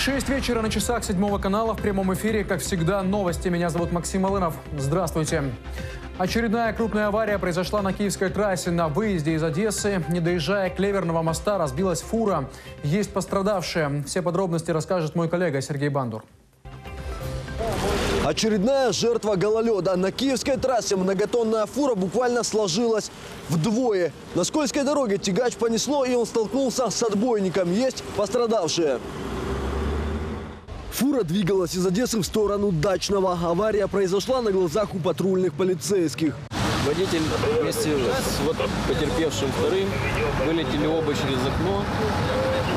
6 вечера на часах седьмого канала в прямом эфире, как всегда, новости. Меня зовут Максим Алынов. Здравствуйте. Очередная крупная авария произошла на Киевской трассе на выезде из Одессы. Не доезжая к Клеверного моста, разбилась фура. Есть пострадавшие. Все подробности расскажет мой коллега Сергей Бандур. Очередная жертва гололеда. На киевской трассе многотонная фура буквально сложилась вдвое. На скользкой дороге тягач понесло, и он столкнулся с отбойником. Есть пострадавшие. Фура двигалась из Одессы в сторону Дачного. Авария произошла на глазах у патрульных полицейских. Водитель вместе с вот потерпевшим вторым вылетели оба через окно.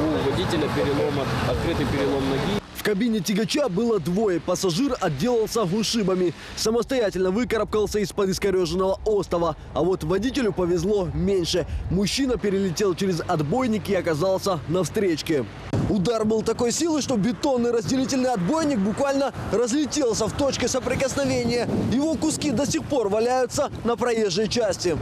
У водителя перелом, открытый перелом ноги. В кабине тягача было двое. Пассажир отделался ушибами. Самостоятельно выкарабкался из-под искореженного остова. А вот водителю повезло меньше. Мужчина перелетел через отбойник и оказался на встречке. Удар был такой силы, что бетонный разделительный отбойник буквально разлетелся в точке соприкосновения. Его куски до сих пор валяются на проезжей части.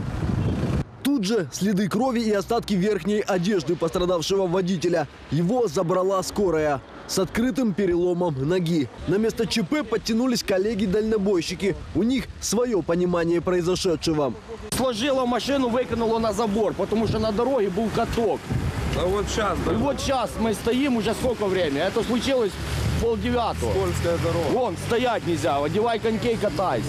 Тут же следы крови и остатки верхней одежды пострадавшего водителя. Его забрала скорая с открытым переломом ноги. На место ЧП подтянулись коллеги-дальнобойщики. У них свое понимание произошедшего. Сложила машину, выкинула на забор, потому что на дороге был каток. А вот сейчас, И вот сейчас мы стоим уже сколько время. Это случилось полдевятого. Скользкая дорога. Вон, стоять нельзя, одевай конькей, катайся.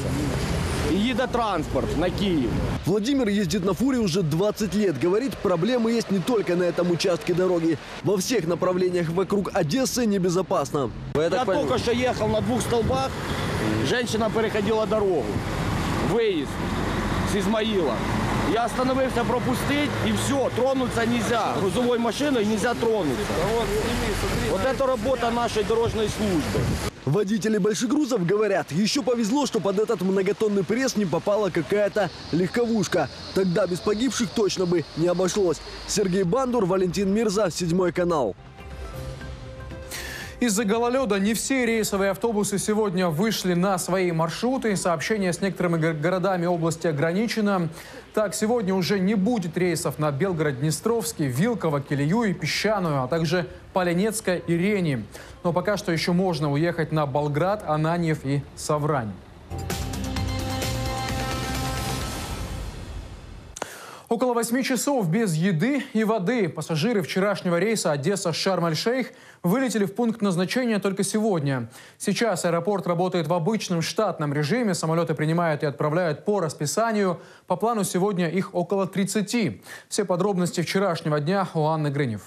И едет транспорт на Киев. Владимир ездит на фуре уже 20 лет. Говорит, проблемы есть не только на этом участке дороги. Во всех направлениях вокруг Одессы небезопасно. Я только что ехал на двух столбах, женщина переходила дорогу. Выезд с Измаила. Я остановился пропустить, и все, тронуться нельзя. Грузовой машиной нельзя тронуться. Вот это работа нашей дорожной службы. Водители большегрузов говорят, еще повезло, что под этот многотонный пресс не попала какая-то легковушка. Тогда без погибших точно бы не обошлось. Сергей Бандур, Валентин Мирза, Седьмой канал. Из-за гололеда не все рейсовые автобусы сегодня вышли на свои маршруты. Сообщение с некоторыми го- городами области ограничено. Так, сегодня уже не будет рейсов на Белгород-Днестровский, Вилково, Килию и Песчаную, а также Поленецкое и Рени. Но пока что еще можно уехать на Болград, Ананьев и Саврань. Около восьми часов без еды и воды пассажиры вчерашнего рейса Одесса-Шарм-эль-Шейх вылетели в пункт назначения только сегодня. Сейчас аэропорт работает в обычном штатном режиме. Самолеты принимают и отправляют по расписанию. По плану сегодня их около 30. Все подробности вчерашнего дня у Анны Грынев.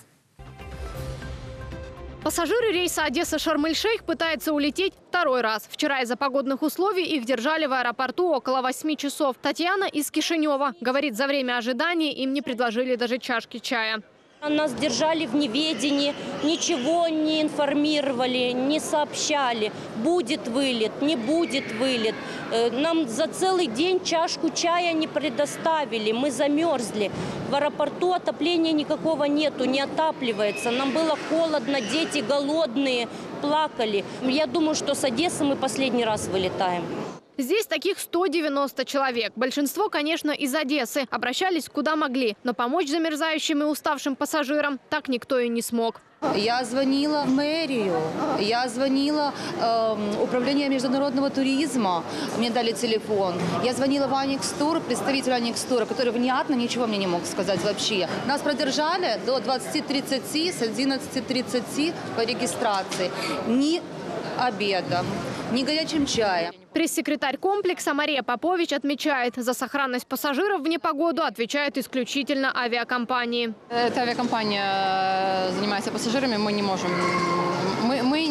Пассажиры рейса Одесса-Шарм-эль-Шейх пытаются улететь второй раз. Вчера из-за погодных условий их держали в аэропорту около 8 часов. Татьяна из Кишинева. Говорит, за время ожидания им не предложили даже чашки чая. Нас держали в неведении, ничего не информировали, не сообщали, будет вылет, не будет вылет. Э, Нам за целый день чашку чая не предоставили, мы замерзли. В аэропорту отопления никакого нету, не отапливается. Нам было холодно, дети голодные, плакали. Я думаю, что с Одессы мы последний раз вылетаем. Здесь таких 190 человек. Большинство, конечно, из Одессы. Обращались куда могли. Но помочь замерзающим и уставшим пассажирам так никто и не смог. Я звонила в мэрию, я звонила эм, управление международного туризма, мне дали телефон. Я звонила в Аникс Тур, представителю Аникс Тура, который внятно ничего мне не мог сказать вообще. Нас продержали до 20.30, с 11.30 по регистрации. Ни обеда, ни горячим чаем. Пресс-секретарь комплекса Мария Попович отмечает, за сохранность пассажиров в непогоду отвечают исключительно авиакомпании. Эта авиакомпания э, занимается пассажирами, мы не можем. Мы, мы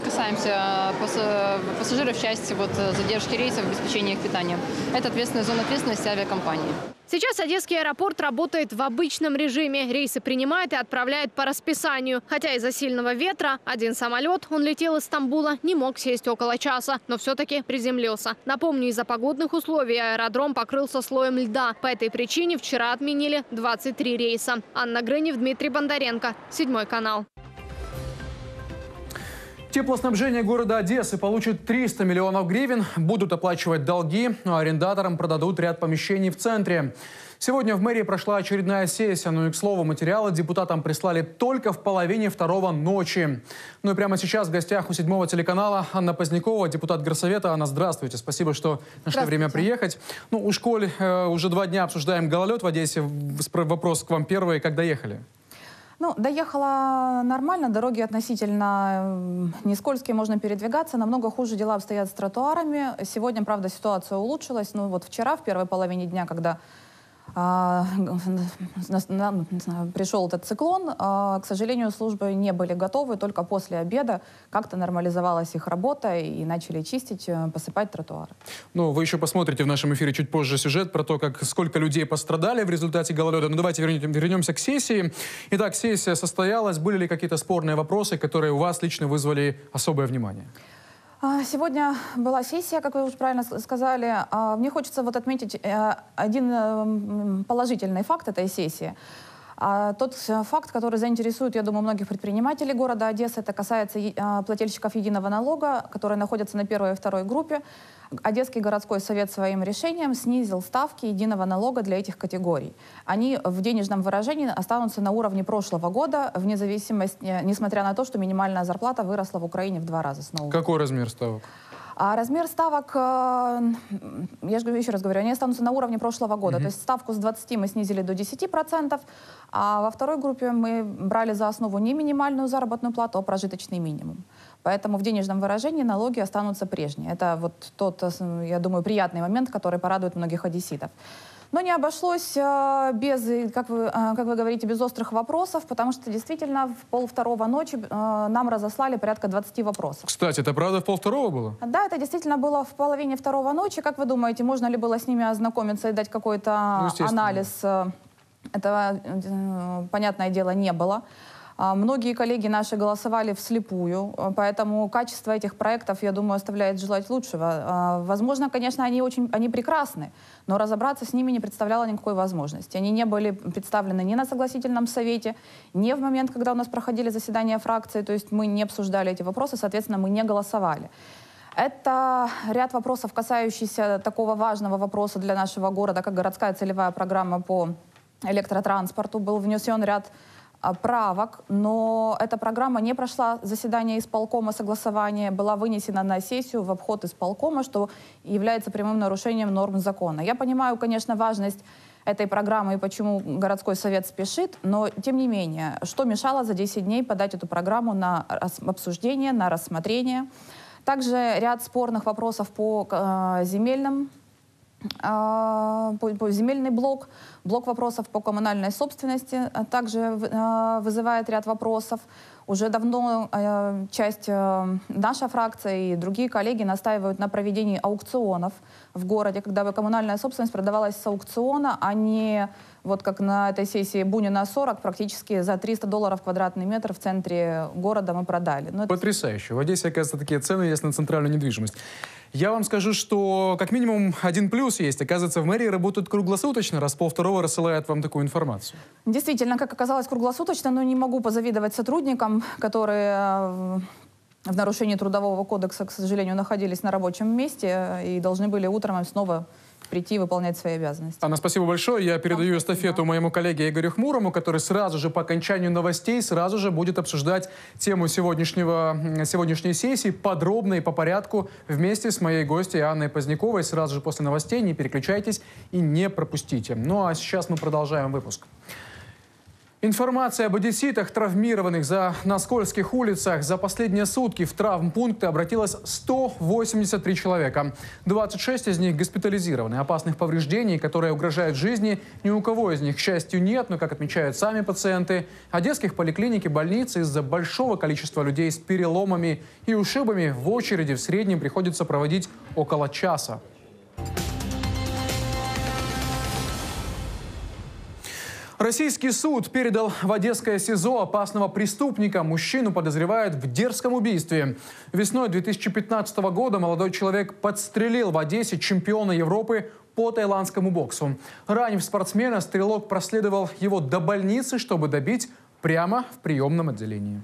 касаемся пасс- пассажиров в части вот, задержки рейсов, обеспечения их питанием. Это ответственная зона ответственности авиакомпании. Сейчас Одесский аэропорт работает в обычном режиме. Рейсы принимает и отправляет по расписанию. Хотя из-за сильного ветра один самолет, он летел из Стамбула, не мог сесть около часа, но все-таки приземлился. Напомню, из-за погодных условий аэродром покрылся слоем льда. По этой причине вчера отменили 23 рейса. Анна Грынев, Дмитрий Бондаренко. Седьмой канал. Теплоснабжение города Одессы получит 300 миллионов гривен, будут оплачивать долги, а арендаторам продадут ряд помещений в центре. Сегодня в мэрии прошла очередная сессия, но и, к слову, материалы депутатам прислали только в половине второго ночи. Ну и прямо сейчас в гостях у седьмого телеканала Анна Позднякова, депутат Горсовета. Анна, здравствуйте. Спасибо, что нашли время приехать. Ну, у школе э, уже два дня обсуждаем гололед в Одессе. Вопрос к вам первый. Как доехали? Ну, доехала нормально, дороги относительно не скользкие, можно передвигаться. Намного хуже дела обстоят с тротуарами. Сегодня, правда, ситуация улучшилась. Ну, вот вчера, в первой половине дня, когда пришел этот циклон. А, к сожалению, службы не были готовы. Только после обеда как-то нормализовалась их работа и начали чистить, э, посыпать тротуары. Ну, вы еще посмотрите в нашем эфире чуть позже сюжет про то, как сколько людей пострадали в результате гололеда. Ну, давайте вернемся к сессии. Итак, сессия состоялась. Были ли какие-то спорные вопросы, которые у вас лично вызвали особое внимание? А, сегодня была сессия, как вы уже правильно сказали. А, мне хочется вот отметить э, один э, положительный факт этой сессии. А тот факт, который заинтересует, я думаю, многих предпринимателей города Одессы, это касается а, плательщиков единого налога, которые находятся на первой и второй группе. Одесский городской совет своим решением снизил ставки единого налога для этих категорий. Они в денежном выражении останутся на уровне прошлого года, вне зависимости, несмотря на то, что минимальная зарплата выросла в Украине в два раза снова. Какой размер ставок? А размер ставок, э, я же еще раз говорю, они останутся на уровне прошлого года. Mm-hmm. То есть ставку с 20 мы снизили до 10%, а во второй группе мы брали за основу не минимальную заработную плату, а прожиточный минимум. Поэтому в денежном выражении налоги останутся прежние. Это вот тот, э, я думаю, приятный момент, который порадует многих одесситов. Но не обошлось э, без, как вы, э, как вы говорите, без острых вопросов, потому что действительно в полвторого ночи э, нам разослали порядка 20 вопросов. Кстати, это правда в полвторого было? Да, это действительно было в половине второго ночи. Как вы думаете, можно ли было с ними ознакомиться и дать какой-то ну, анализ? Этого, понятное дело, не было. А, многие коллеги наши голосовали вслепую, а, поэтому качество этих проектов, я думаю, оставляет желать лучшего. А, возможно, конечно, они очень они прекрасны, но разобраться с ними не представляло никакой возможности. Они не были представлены ни на согласительном совете, ни в момент, когда у нас проходили заседания фракции, то есть мы не обсуждали эти вопросы, соответственно, мы не голосовали. Это ряд вопросов, касающихся такого важного вопроса для нашего города, как городская целевая программа по электротранспорту. Был внесен ряд правок, но эта программа не прошла заседание исполкома согласования, была вынесена на сессию в обход исполкома, что является прямым нарушением норм закона. Я понимаю, конечно, важность этой программы и почему городской совет спешит, но тем не менее, что мешало за 10 дней подать эту программу на обсуждение, на рассмотрение. Также ряд спорных вопросов по э, земельным земельный блок, блок вопросов по коммунальной собственности а также а, вызывает ряд вопросов. Уже давно часть наша фракция и другие коллеги настаивают на проведении аукционов в городе, когда бы коммунальная собственность продавалась с аукциона, а не вот как на этой сессии Бунина 40, практически за 300 долларов квадратный метр в центре города мы продали. Но Потрясающе. В Одессе, оказывается, такие цены есть на центральную недвижимость. Я вам скажу, что как минимум один плюс есть. Оказывается, в мэрии работают круглосуточно, раз полвторого рассылают вам такую информацию. Действительно, как оказалось, круглосуточно, но не могу позавидовать сотрудникам, которые э, в нарушении трудового кодекса, к сожалению, находились на рабочем месте и должны были утром снова прийти выполнять свои обязанности. Анна, спасибо большое. Я передаю Вам эстафету спасибо. моему коллеге Игорю Хмурому, который сразу же по окончанию новостей сразу же будет обсуждать тему сегодняшнего, сегодняшней сессии подробно и по порядку вместе с моей гостьей Анной Поздняковой. Сразу же после новостей не переключайтесь и не пропустите. Ну а сейчас мы продолжаем выпуск. Информация об одесситах, травмированных за, на скользких улицах. За последние сутки в травмпункты обратилось 183 человека. 26 из них госпитализированы. Опасных повреждений, которые угрожают жизни, ни у кого из них, к счастью, нет. Но, как отмечают сами пациенты, одесских поликлиник и больниц из-за большого количества людей с переломами и ушибами в очереди в среднем приходится проводить около часа. Российский суд передал в Одесское СИЗО опасного преступника. Мужчину подозревают в дерзком убийстве. Весной 2015 года молодой человек подстрелил в Одессе чемпиона Европы по тайландскому боксу. Ранив спортсмена, стрелок проследовал его до больницы, чтобы добить прямо в приемном отделении.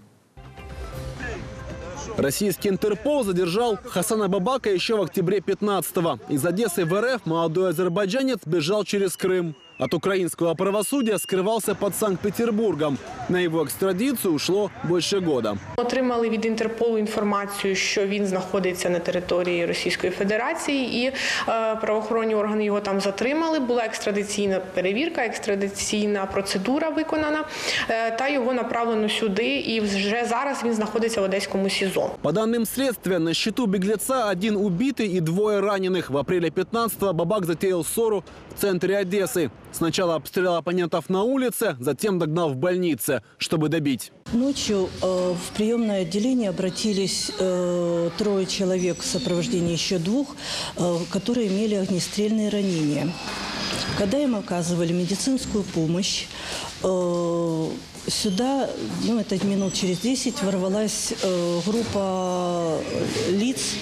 Российский Интерпол задержал Хасана Бабака еще в октябре 15-го. Из Одессы в РФ молодой азербайджанец бежал через Крым. От украинского правосудия скрывался под Санкт-Петербургом. На его экстрадицию ушло больше года. Отримали від Інтерполу інформацію, що він знаходиться на території Російської Федерації, і е, правоохоронні органи його там затримали. Була екстрадиційна перевірка, екстрадиційна процедура виконана, е, та його направлено сюди. І вже зараз він знаходиться в Одеському СІЗО. По данным следствия, на счету беглеца один убитый и двое раненых. В апреле 15-го Бабак затеял ссору в центре Одессы. Сначала обстрелял оппонентов на улице, затем догнал в больнице, чтобы добить. Ночью э, в приемное отделение обратились э, трое человек в сопровождении еще двух, э, которые имели огнестрельные ранения. Когда им оказывали медицинскую помощь, э, сюда, ну это минут через 10, ворвалась э, группа лиц,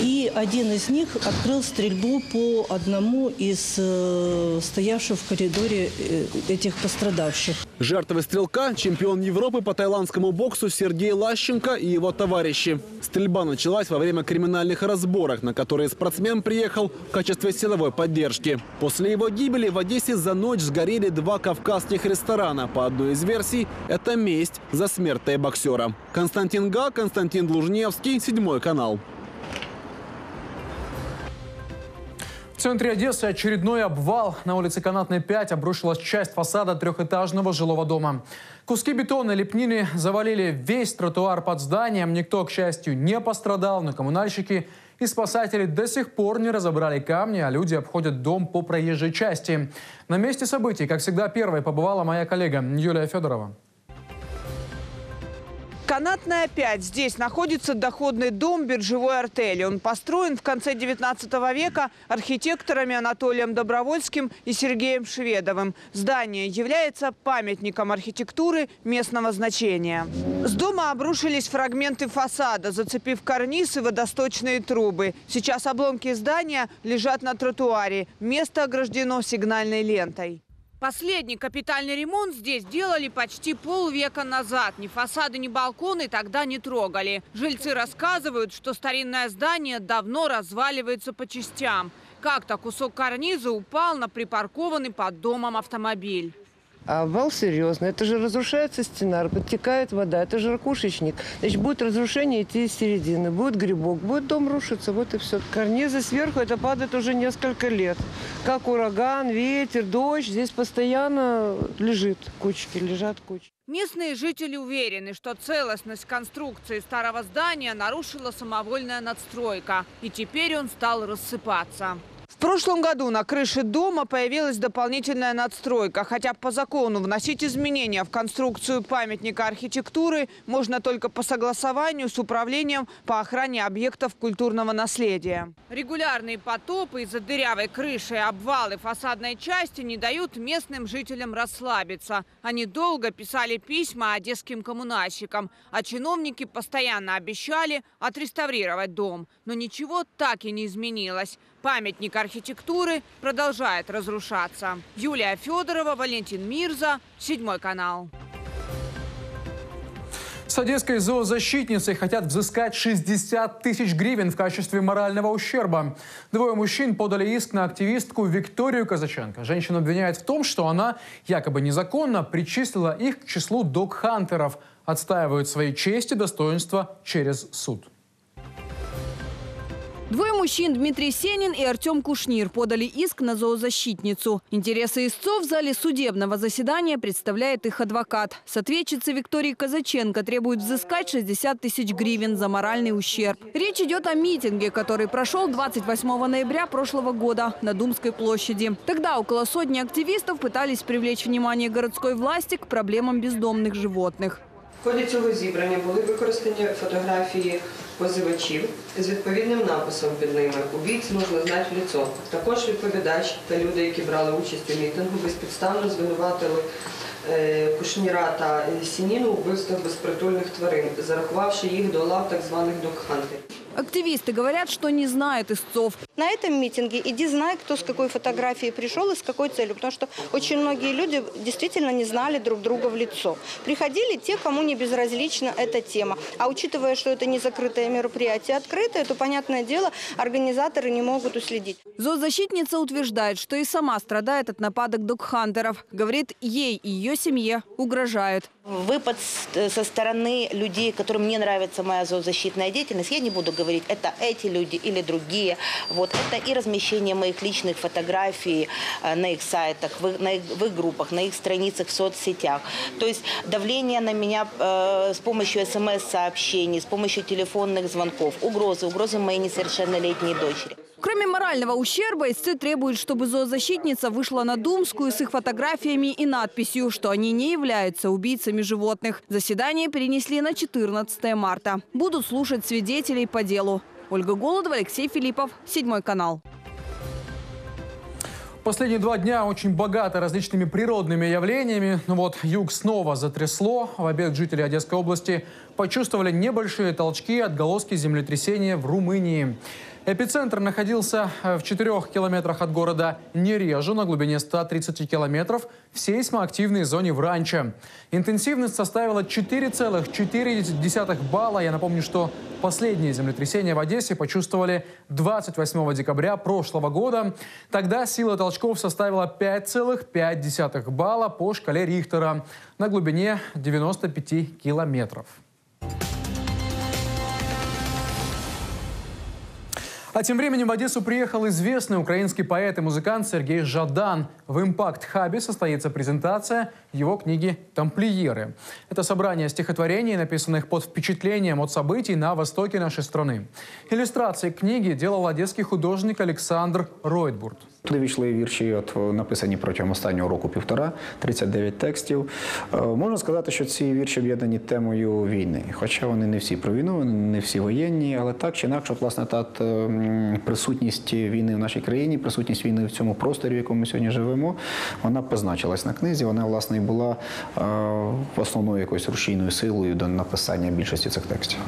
и один из них открыл стрельбу по одному из э, стоявших в коридоре э, этих пострадавших. Жертвы стрелка – чемпион Европы по тайландскому боксу Сергей Лащенко и его товарищи. Стрельба началась во время криминальных разборок, на которые спортсмен приехал в качестве силовой поддержки. После его гибели в Одессе за ночь сгорели два кавказских ресторана. По одной из версий – это месть за смерть боксера. Константин Га, Константин Лужневский, Седьмой канал. В центре Одессы очередной обвал. На улице Канатной 5 обрушилась часть фасада трехэтажного жилого дома. Куски бетона и лепнины завалили весь тротуар под зданием. Никто, к счастью, не пострадал, но коммунальщики и спасатели до сих пор не разобрали камни, а люди обходят дом по проезжей части. На месте событий, как всегда, первой побывала моя коллега Юлия Федорова. Канатная 5. Здесь находится доходный дом биржевой артели. Он построен в конце 19 века архитекторами Анатолием Добровольским и Сергеем Шведовым. Здание является памятником архитектуры местного значения. С дома обрушились фрагменты фасада, зацепив карниз и водосточные трубы. Сейчас обломки здания лежат на тротуаре. Место ограждено сигнальной лентой. Последний капитальный ремонт здесь делали почти полвека назад. Ни фасады, ни балконы тогда не трогали. Жильцы рассказывают, что старинное здание давно разваливается по частям. Как-то кусок карниза упал на припаркованный под домом автомобиль. А обвал серьезный. Это же разрушается стена, подтекает вода. Это же ракушечник. Значит, будет разрушение идти из середины. Будет грибок, будет дом рушиться. Вот и все. Карнизы сверху, это падает уже несколько лет. Как ураган, ветер, дождь. Здесь постоянно лежит кучки, лежат кучки. Местные жители уверены, что целостность конструкции старого здания нарушила самовольная надстройка. И теперь он стал рассыпаться. Прошлом году на крыше дома появилась дополнительная надстройка. Хотя по закону вносить изменения в конструкцию памятника архитектуры можно только по согласованию с управлением по охране объектов культурного наследия. Регулярные потопы из-за дырявой крыши и обвалы фасадной части не дают местным жителям расслабиться. Они долго писали письма одесским коммунальщикам, а чиновники постоянно обещали отреставрировать дом. Но ничего так и не изменилось. Памятник архитектуры продолжает разрушаться. Юлия Федорова, Валентин Мирза, Седьмой канал. С одесской зоозащитницей хотят взыскать 60 тысяч гривен в качестве морального ущерба. Двое мужчин подали иск на активистку Викторию Казаченко. Женщина обвиняет в том, что она якобы незаконно причислила их к числу док-хантеров. Отстаивают свои честь и достоинства через суд. Двое мужчин, Дмитрий Сенин и Артем Кушнир, подали иск на зоозащитницу. Интересы истцов в зале судебного заседания представляет их адвокат. С ответчицы Виктории Казаченко требует взыскать 60 тысяч гривен за моральный ущерб. Речь идет о митинге, который прошел 28 ноября прошлого года на Думской площади. Тогда около сотни активистов пытались привлечь внимание городской власти к проблемам бездомных животных. В ході цього зібрання були використані фотографії позивачів з відповідним написом під ними «Убійць можна знати в лицо». Також відповідач та люди, які брали участь у мітингу, безпідставно звинуватили е, Кушніра та Сініну у вбивствах безпритульних тварин, зарахувавши їх до лав так званих докхантерів. Активисты говорят, что не знают истцов. На этом митинге иди знай, кто с какой фотографией пришел и с какой целью. Потому что очень многие люди действительно не знали друг друга в лицо. Приходили те, кому не безразлична эта тема. А учитывая, что это не закрытое мероприятие, открытое, то, понятное дело, организаторы не могут уследить. Зоозащитница утверждает, что и сама страдает от нападок докхантеров. Говорит, ей и ее семье угрожают. Выпад со стороны людей, которым не нравится моя зоозащитная деятельность, я не буду говорить, это эти люди или другие. Вот. Это и размещение моих личных фотографий э, на их сайтах, на их, в их группах, на их страницах в соцсетях. То есть давление на меня э, с помощью смс-сообщений, с помощью телефонных звонков, угрозы, угрозы моей несовершеннолетней дочери. Кроме морального ущерба, истцы требуют, чтобы зоозащитница вышла на Думскую с их фотографиями и надписью, что они не являются убийцами животных. Заседание перенесли на 14 марта. Будут слушать свидетелей по делу. Ольга Голодова, Алексей Филиппов, Седьмой канал. Последние два дня очень богаты различными природными явлениями. Но вот юг снова затрясло. В обед жители Одесской области почувствовали небольшие толчки отголоски землетрясения в Румынии. Эпицентр находился э, в 4 километрах от города Нережу на глубине 130 километров в сейсмоактивной зоне в Ранче. Интенсивность составила 4,4 балла. Я напомню, что последнее землетрясение в Одессе почувствовали 28 декабря прошлого года. Тогда сила толчков составила 5,5 балла по шкале Рихтера на глубине 95 километров. А тем временем в Одессу приехал известный украинский поэт и музыкант Сергей Жадан. В «Импакт-хабе» состоится презентация его книги «Тамплиеры». Это собрание стихотворений, написанных под впечатлением от событий на востоке нашей страны. Иллюстрации книги делал одесский художник Александр Ройтбурт. Туди війшли вірші, от написані протягом останнього року півтора, 39 текстів. Можна сказати, що ці вірші об'єднані темою війни. Хоча вони не всі про війну, не всі воєнні, але так чи інакше, власне, та присутність війни в нашій країні, присутність війни в цьому просторі, в якому ми сьогодні живемо, вона позначилась на книзі. Вона, власне, і була основною якоюсь рушійною силою до написання більшості цих текстів.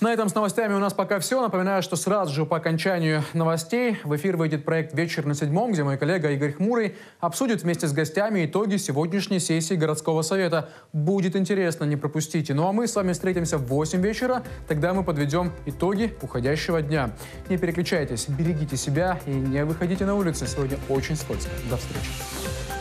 На этом с новостями у нас пока все. Напоминаю, что сразу же по окончанию новостей в эфир выйдет проект «Вечер на седьмом», где мой коллега Игорь Хмурый обсудит вместе с гостями итоги сегодняшней сессии городского совета. Будет интересно, не пропустите. Ну а мы с вами встретимся в 8 вечера. Тогда мы подведем итоги уходящего дня. Не переключайтесь, берегите себя и не выходите на улицы. Сегодня очень скользко. До встречи.